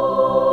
Oh.